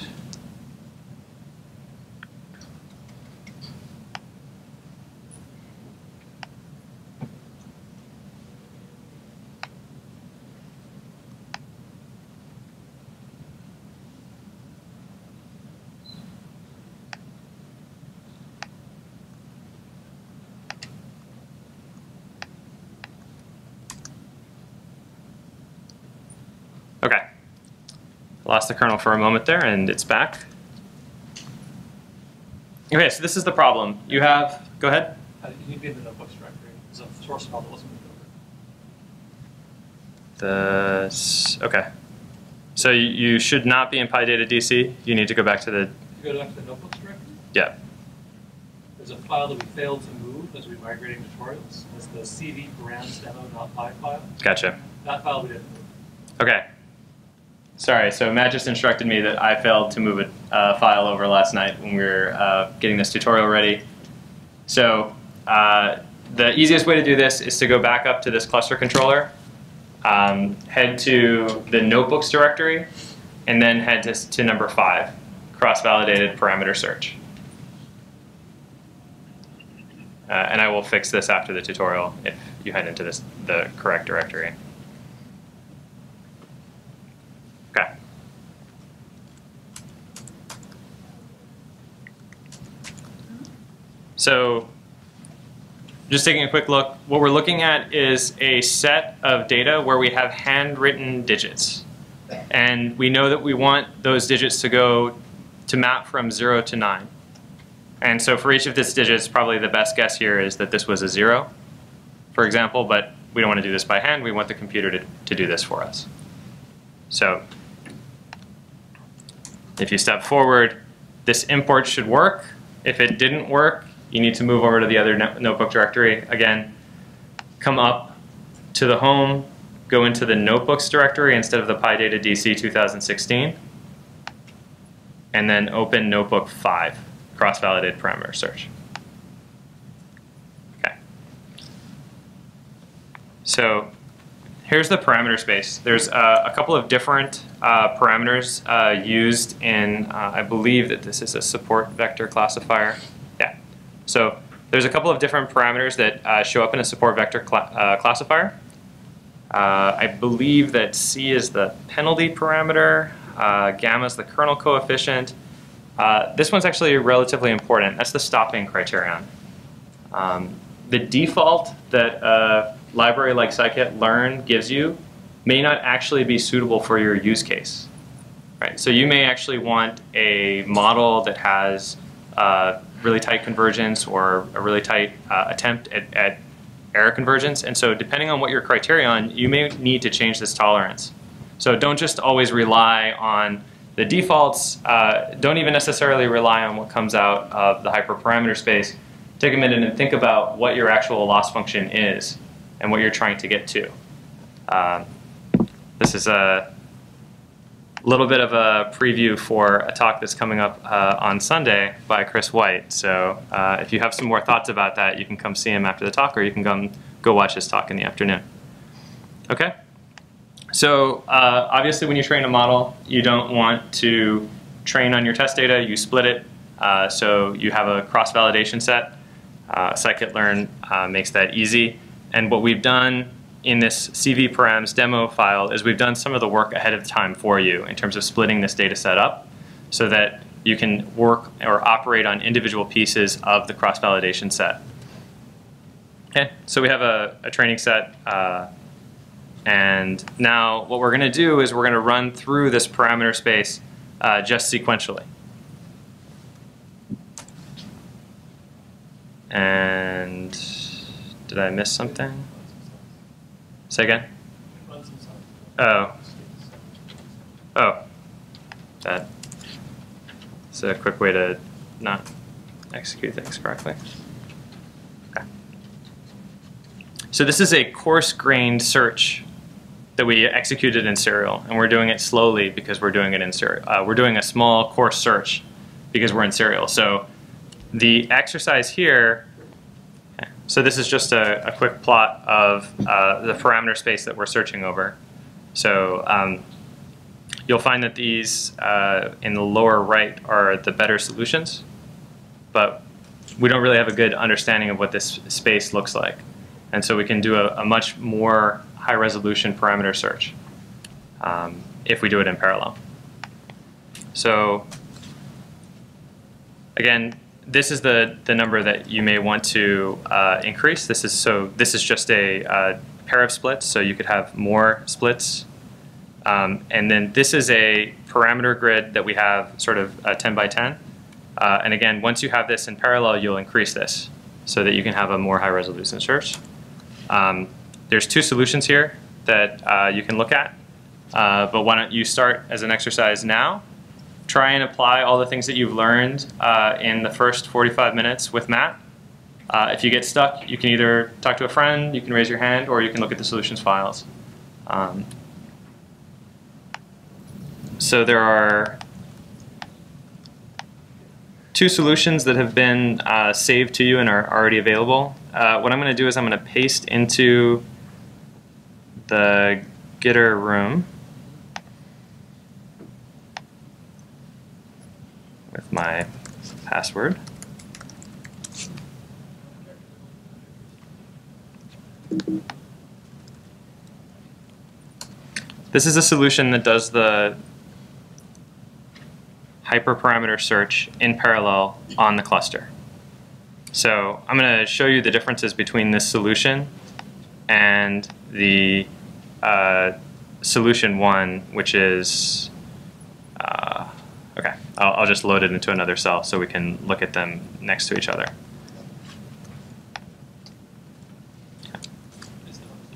Okay. Lost the kernel for a moment there, and it's back. Okay, so this is the problem. You have, go ahead. You need to be in the notebooks directory. There's a source file that wasn't moved over. The, okay. So you, you should not be in PyData DC. You need to go back to the, you go back to the notebooks directory, yeah. there's a file that we failed to move as we were migrating tutorials. It's the cv params.demo.py file. Gotcha. That file we didn't move. Okay. Sorry, so Matt just instructed me that I failed to move a uh, file over last night when we were uh, getting this tutorial ready. So uh, the easiest way to do this is to go back up to this cluster controller, um, head to the notebooks directory, and then head to, to number five, cross-validated parameter search. Uh, and I will fix this after the tutorial if you head into this, the correct directory. Okay. So just taking a quick look, what we're looking at is a set of data where we have handwritten digits. And we know that we want those digits to go to map from 0 to 9. And so for each of these digits, probably the best guess here is that this was a 0, for example, but we don't want to do this by hand. We want the computer to, to do this for us. So if you step forward, this import should work. If it didn't work, you need to move over to the other no- notebook directory. Again, come up to the home, go into the notebooks directory instead of the PyData DC 2016, and then open notebook 5, cross-validated parameter search. Okay. So here's the parameter space. There's uh, a couple of different uh, parameters uh, used in, uh, I believe that this is a support vector classifier. So there's a couple of different parameters that uh, show up in a support vector cla uh, classifier. Uh, I believe that C is the penalty parameter, uh, gamma is the kernel coefficient. Uh, this one's actually relatively important. That's the stopping criterion. Um, the default that a library like scikit-learn gives you may not actually be suitable for your use case. Right? So you may actually want a model that has uh, really tight convergence or a really tight uh, attempt at, at error convergence. And so depending on what your criterion, you may need to change this tolerance. So don't just always rely on the defaults. Uh, don't even necessarily rely on what comes out of the hyperparameter space. Take a minute and think about what your actual loss function is and what you're trying to get to. Um, this is a little bit of a preview for a talk that's coming up uh, on Sunday by Chris White. So uh, if you have some more thoughts about that, you can come see him after the talk, or you can come go watch his talk in the afternoon. Okay. So uh, obviously, when you train a model, you don't want to train on your test data. You split it. Uh, so you have a cross-validation set. Uh, scikit-learn uh, makes that easy. And what we've done in this CV params demo file is we've done some of the work ahead of time for you in terms of splitting this data set up so that you can work or operate on individual pieces of the cross-validation set. Okay, so we have a, a training set uh, and now what we're going to do is we're going to run through this parameter space uh, just sequentially. And did I miss something? Say again? Oh. Oh. That. It's a quick way to not execute things correctly. Okay. So this is a coarse-grained search that we executed in serial, and we're doing it slowly because we're doing it in serial. Uh, we're doing a small coarse search because we're in serial. So the exercise here so this is just a, a quick plot of uh, the parameter space that we're searching over. So um, you'll find that these uh, in the lower right are the better solutions, but we don't really have a good understanding of what this space looks like. And so we can do a, a much more high resolution parameter search um, if we do it in parallel. So again, this is the, the number that you may want to uh, increase. This is so this is just a uh, pair of splits, so you could have more splits. Um, and then this is a parameter grid that we have sort of uh, 10 by 10. Uh, and again, once you have this in parallel, you'll increase this so that you can have a more high resolution search. Um, there's two solutions here that uh, you can look at. But why don't you start as an exercise now try and apply all the things that you've learned uh, in the first 45 minutes with Matt. Uh, if you get stuck, you can either talk to a friend, you can raise your hand, or you can look at the solutions files. Um, so there are two solutions that have been uh, saved to you and are already available. Uh, what I'm going to do is I'm going to paste into the Gitter room with my password. This is a solution that does the hyperparameter search in parallel on the cluster. So I'm going to show you the differences between this solution and the uh, solution one, which is Okay, I'll, I'll just load it into another cell so we can look at them next to each other.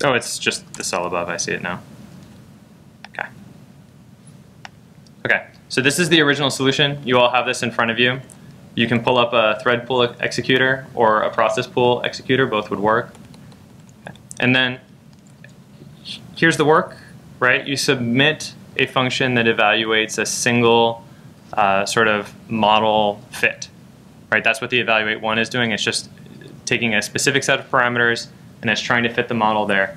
Oh, it's just the cell above. I see it now. Okay. Okay, so this is the original solution. You all have this in front of you. You can pull up a thread pool executor or a process pool executor. Both would work. Okay. And then here's the work, right? You submit a function that evaluates a single uh, sort of model fit, right? That's what the evaluate one is doing. It's just taking a specific set of parameters and it's trying to fit the model there.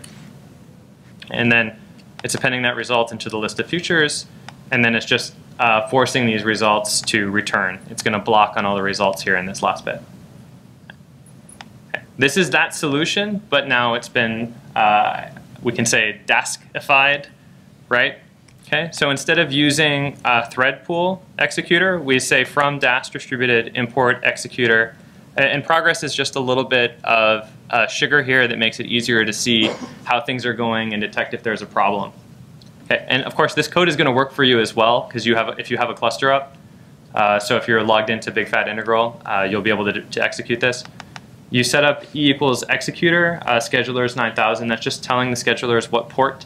And then it's appending that result into the list of futures, and then it's just uh, forcing these results to return. It's going to block on all the results here in this last bit. This is that solution, but now it's been uh, we can say Daskified, right? Okay, so instead of using a thread pool executor, we say from Dask distributed import executor. And progress is just a little bit of uh, sugar here that makes it easier to see how things are going and detect if there's a problem. Okay, and of course, this code is going to work for you as well because you have if you have a cluster up. Uh, so if you're logged into Big Fat Integral, uh, you'll be able to, to execute this. You set up E equals executor, uh, schedulers 9000. That's just telling the schedulers what port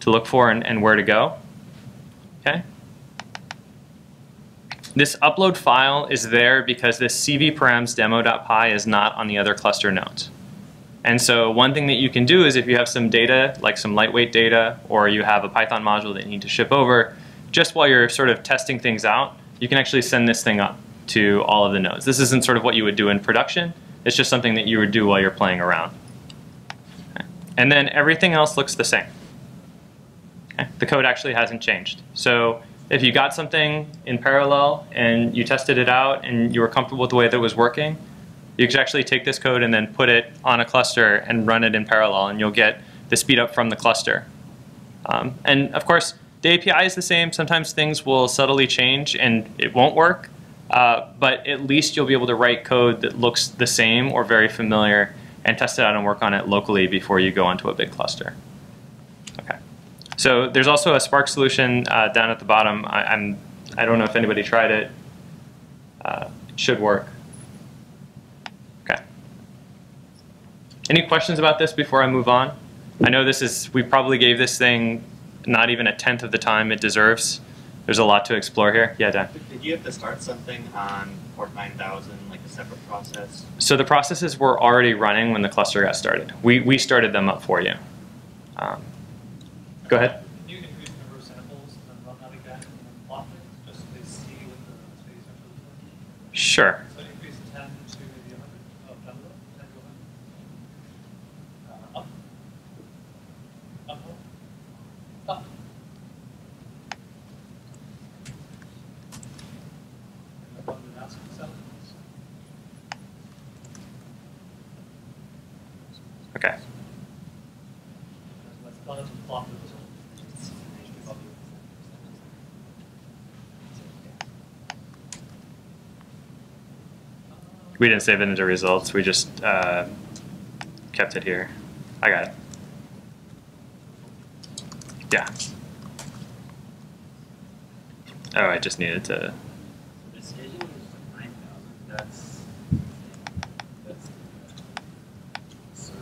to look for and, and where to go. Okay. This upload file is there because this cvparams demo.py is not on the other cluster nodes. And so one thing that you can do is if you have some data, like some lightweight data, or you have a Python module that you need to ship over, just while you're sort of testing things out, you can actually send this thing up to all of the nodes. This isn't sort of what you would do in production. It's just something that you would do while you're playing around. And then everything else looks the same. The code actually hasn't changed. So if you got something in parallel and you tested it out and you were comfortable with the way that it was working, you could actually take this code and then put it on a cluster and run it in parallel, and you'll get the speed up from the cluster. Um, and of course, the API is the same. Sometimes things will subtly change and it won't work, uh, but at least you'll be able to write code that looks the same or very familiar and test it out and work on it locally before you go onto a big cluster. So there's also a Spark solution uh, down at the bottom. I, I'm I don't know if anybody tried it. Uh, it should work. Okay. Any questions about this before I move on? I know this is, we probably gave this thing not even a tenth of the time it deserves. There's a lot to explore here. Yeah, Dan. Did you have to start something on port 9000, like a separate process? So the processes were already running when the cluster got started. We, we started them up for you. Um, go ahead. Can you increase the number of samples and then run that again and plot it, just so they see what the space actually looks like? Sure. So increase ten to maybe a hundred, oh, down low, ten to a hundred. Uh, up. Up, up. Up. And then run the mask samples. Okay. Let's, let's plot the result. We didn't save it into results. We just uh, kept it here. I got it. Yeah. Oh, I just needed to. The schedule is 9000. That's. That's the server.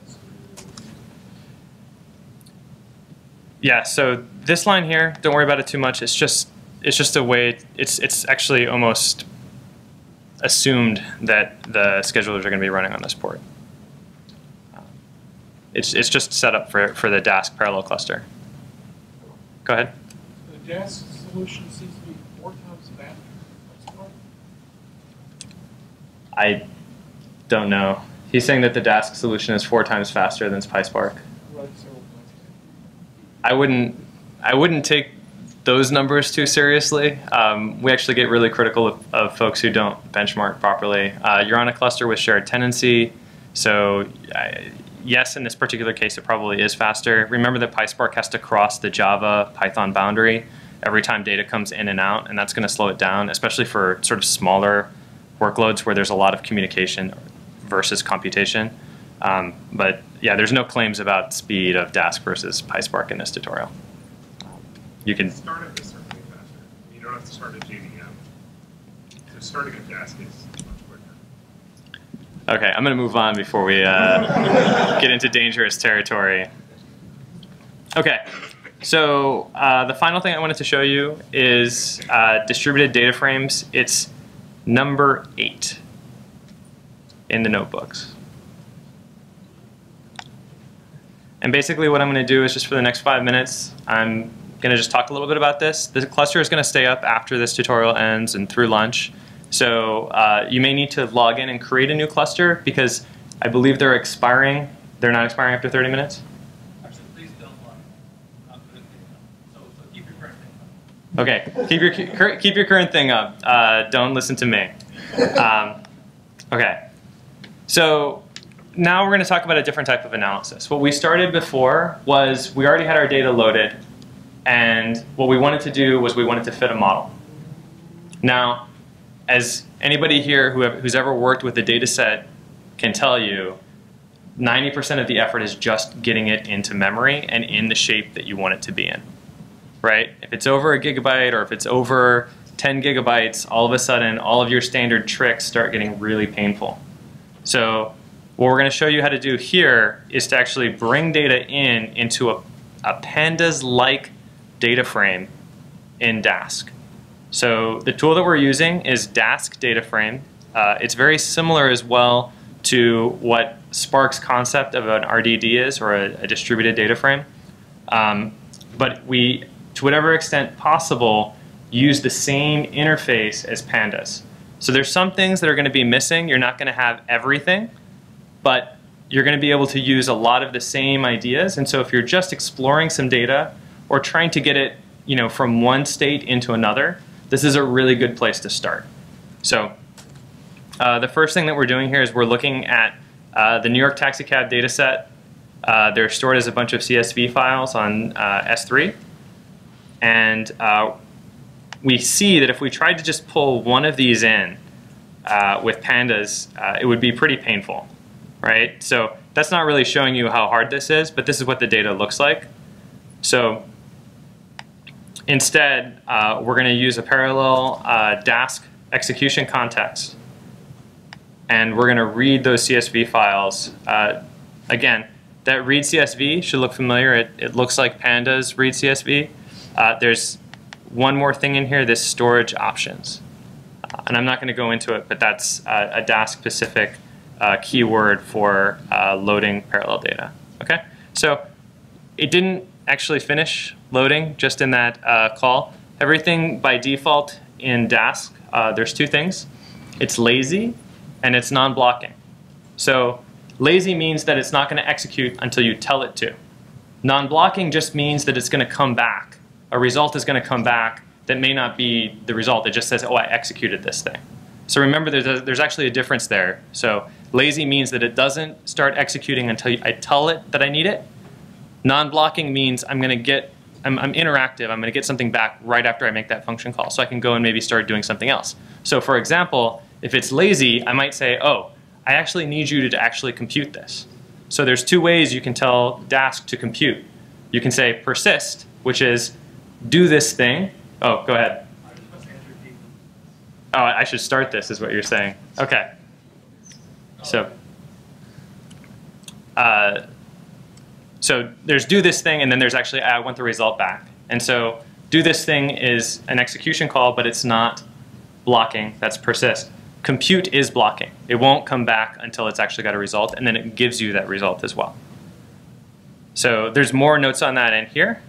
That's the- Yeah. So this line here, don't worry about it too much. It's just it's just a way. It's it's actually almost assumed that the schedulers are going to be running on this port. It's it's just set up for for the Dask parallel cluster. Go ahead. The Dask solution seems to be four times faster. I don't know. He's saying that the Dask solution is four times faster than PySpark. Right, several times. I wouldn't I wouldn't take those numbers too seriously. Um, we actually get really critical of, of folks who don't benchmark properly. Uh, you're on a cluster with shared tenancy, so uh, yes, in this particular case, it probably is faster. Remember that PySpark has to cross the Java Python boundary every time data comes in and out, and that's going to slow it down, especially for sort of smaller workloads where there's a lot of communication versus computation. Um, but yeah, there's no claims about speed of Dask versus PySpark in this tutorial. You can start Startup is certainly faster. You don't have to start a JVM. So starting a Dask is much quicker. Okay, I'm going to move on before we uh, get into dangerous territory. Okay, so uh, the final thing I wanted to show you is uh, distributed data frames. It's number eight in the notebooks. And basically what I'm going to do is just for the next five minutes, I'm going to just talk a little bit about this. The cluster is going to stay up after this tutorial ends and through lunch. So uh, you may need to log in and create a new cluster because I believe they're expiring. They're not expiring after 30 minutes? Okay, keep your keep your current thing up. Uh, don't listen to me. Um, okay, so now we're going to talk about a different type of analysis. What we started before was we already had our data loaded, and what we wanted to do was we wanted to fit a model. Now, as anybody here who have, who's ever worked with a data set can tell you, 90% of the effort is just getting it into memory and in the shape that you want it to be in, right? If it's over a gigabyte or if it's over 10 gigabytes, all of a sudden all of your standard tricks start getting really painful. So what we're going to show you how to do here is to actually bring data in into a, a pandas-like data frame in Dask. So the tool that we're using is Dask Data Frame. Uh, it's very similar as well to what Spark's concept of an RDD is, or a, a distributed data frame. Um, but we, to whatever extent possible, use the same interface as pandas. So there's some things that are going to be missing. You're not going to have everything, but you're going to be able to use a lot of the same ideas. And so if you're just exploring some data or trying to get it you know, from one state into another, this is a really good place to start. So uh, the first thing that we're doing here is we're looking at uh, the New York Taxi Cab data set. Uh, they're stored as a bunch of CSV files on uh, S3. And uh, we see that if we tried to just pull one of these in uh, with pandas, it would be pretty painful, right? So that's not really showing you how hard this is, but this is what the data looks like. So instead, we're going to use a parallel Dask execution context and we're going to read those CSV files. Uh, again, that read CSV should look familiar. It, it looks like pandas read CSV. Uh, there's one more thing in here, this storage options. Uh, and I'm not going to go into it, but that's uh, a Dask-specific uh, keyword for uh, loading parallel data. Okay, so it didn't actually finish loading just in that uh, call. Everything by default in Dask, uh, there's two things. It's lazy and it's non-blocking. So lazy means that it's not going to execute until you tell it to. Non-blocking just means that it's going to come back. A result is going to come back that may not be the result. It just says, oh, I executed this thing. So remember, there's, a, there's actually a difference there. So lazy means that it doesn't start executing until I tell it that I need it. Non-blocking means I'm going to get, I'm, I'm interactive. I'm going to get something back right after I make that function call. So I can go and maybe start doing something else. So for example, if it's lazy, I might say, oh, I actually need you to actually compute this. So there's two ways you can tell Dask to compute. You can say persist, which is do this thing. Oh, go ahead. Oh, I should start this is what you're saying. Okay. So, uh, so there's do this thing, and then there's actually I want the result back. And so do this thing is an execution call, but it's not blocking. That's persist compute is blocking. It won't come back until it's actually got a result, and then it gives you that result as well. So there's more notes on that in here.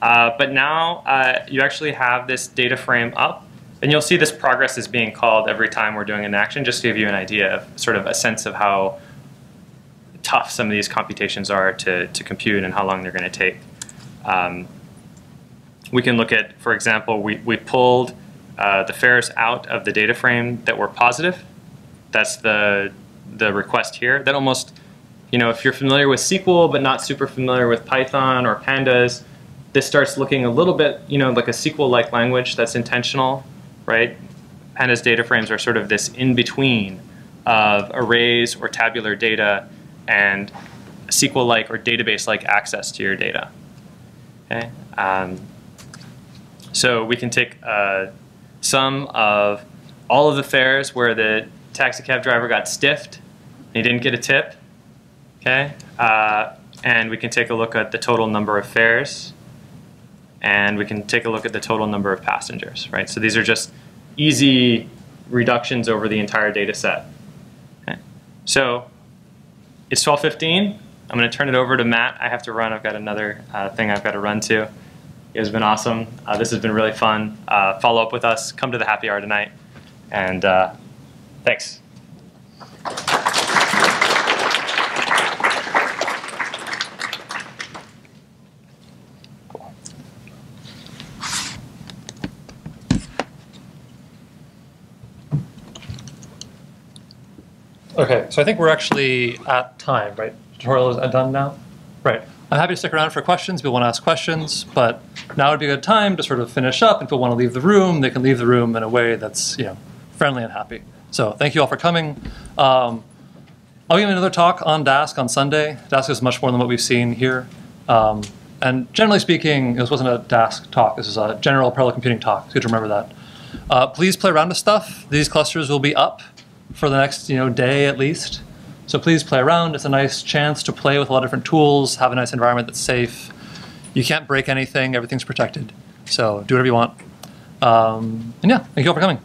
Uh, but now uh, you actually have this data frame up, and you'll see this progress is being called every time we're doing an action, just to give you an idea of sort of a sense of how tough some of these computations are to, to compute and how long they're going to take. Um, we can look at, for example, we, we pulled uh, the fares out of the data frame that were positive. That's the, the request here. That almost, you know, if you're familiar with SQL but not super familiar with Python or pandas, this starts looking a little bit, you know, like a SQL-like language that's intentional, right? Pandas data frames are sort of this in-between of arrays or tabular data and SQL-like or database-like access to your data. Okay, um, so we can take uh, some of all of the fares where the taxi cab driver got stiffed, he didn't get a tip, okay? Uh, and we can take a look at the total number of fares, and we can take a look at the total number of passengers, right? So these are just easy reductions over the entire data set. Okay. So it's 12.15. I'm going to turn it over to Matt. I have to run. I've got another uh, thing I've got to run to. It has been awesome. Uh, this has been really fun. Uh, follow up with us. Come to the happy hour tonight. And uh, thanks. Okay, so I think we're actually at time, right? Tutorial is done now? Right. I'm happy to stick around for questions. People want to ask questions, but now would be a good time to sort of finish up. If people want to leave the room, they can leave the room in a way that's, you know, friendly and happy. So thank you all for coming. Um, I'll give another talk on Dask on Sunday. Dask is much more than what we've seen here. Um, and generally speaking, this wasn't a Dask talk. This is a general parallel computing talk. It's good to remember that. Uh, please play around with stuff. These clusters will be up for the next you know day at least. So please play around. It's a nice chance to play with a lot of different tools, have a nice environment that's safe. You can't break anything. Everything's protected. So do whatever you want. Um, and yeah, thank you all for coming.